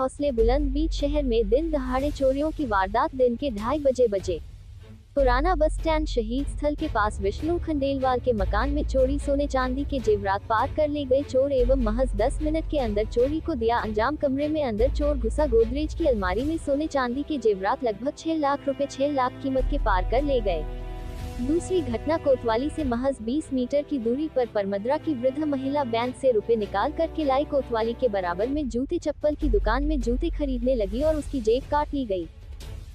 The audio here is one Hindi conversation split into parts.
हौसले बुलंद बीच शहर में दिन दहाड़े चोरियों की वारदात दिन के ढाई बजे बजे। पुराना बस स्टैंड शहीद स्थल के पास विष्णु खंडेलवाल के मकान में चोरी सोने चांदी के जेवरात पार कर ले गए चोर एवं महज 10 मिनट के अंदर चोरी को दिया अंजाम कमरे में अंदर चोर घुसा गोदरेज की अलमारी में सोने चांदी के जेवरात लगभग 6 लाख रुपए 6 लाख कीमत के पार कर ले गए। दूसरी घटना कोतवाली से महज 20 मीटर की दूरी पर परमद्रा की वृद्ध महिला बैंक से रुपए निकाल कर के लाई कोतवाली के बराबर में जूते चप्पल की दुकान में जूते खरीदने लगी और उसकी जेब काट ली गई।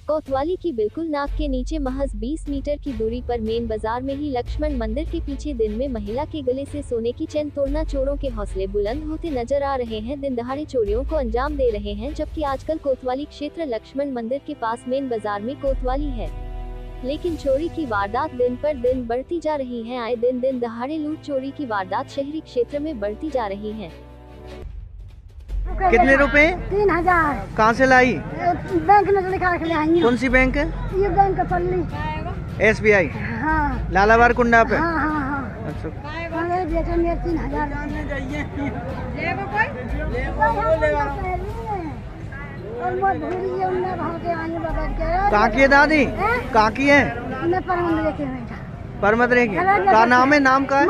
कोतवाली की बिल्कुल नाक के नीचे महज 20 मीटर की दूरी पर मेन बाज़ार में ही लक्ष्मण मंदिर के पीछे दिन में महिला के गले से सोने की चैन तोड़ना चोरों के हौसले बुलंद होते नज़र आ रहे हैं दिन दहाड़े चोरियों को अंजाम दे रहे हैं, जबकि आजकल कोतवाली क्षेत्र लक्ष्मण मंदिर के पास मेन बाज़ार में कोतवाली है लेकिन चोरी की वारदात दिन पर दिन बढ़ती जा रही है। आए दिन दिन दहाड़े लूट चोरी की वारदात शहरी क्षेत्र में बढ़ती जा रही है। कितने रुपए? तीन हज़ार। कहाँ से लाई? बैंक में से निकाल के आई कौन सी बैंक? है ये बैंक पल्ली। एस बी आई हाँ। लालाबार कुंडा पे? हाँ हाँ हाँ। अच्छा। बेटा मेरे तीन हज़ार। भूलिए उनने भाग के आई बगैर के कहाँ की है दादी काकी है मैं परमत की का नाम है? नाम का है?